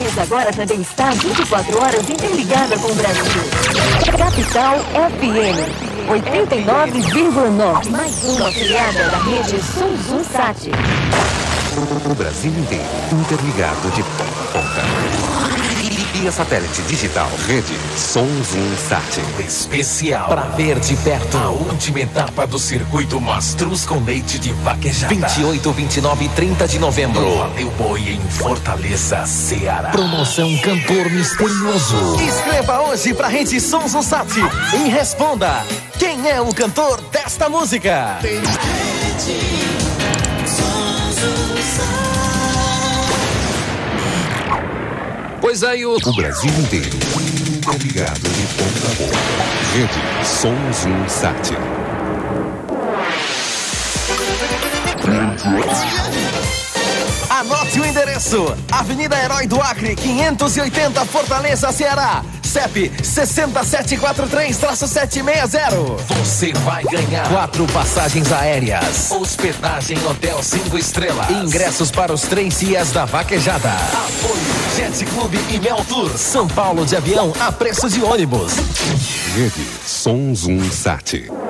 Mas agora também está 24 horas interligada com o Brasil. Capital FM 89,9. Mais uma criada da rede Som Zum Sat. O Brasil inteiro interligado de ponta. Via satélite digital, rede Som Zoom Sat. Especial para ver de perto a última etapa do circuito Mastruz com leite de vaquejada. 28, 29 e 30 de novembro. Valeu Boi em Fortaleza, Ceará. Promoção Cantor Misterioso. Escreva hoje pra rede Som Zoom Sat e responda: quem é o cantor desta música? Pois aí o... O Brasil inteiro interligado de ponta a ponta. Rede Som Zoom Sat. Anote o endereço: Avenida Herói do Acre, 580 Fortaleza, Ceará. CEP 6743-760. Você vai ganhar Quatro passagens aéreas. hospedagem Hotel 5 Estrelas. Ingressos para os três dias da vaquejada. Apoio Jet Clube e Mel Tour. São Paulo de avião a preço de ônibus. Rede Zoom Sat.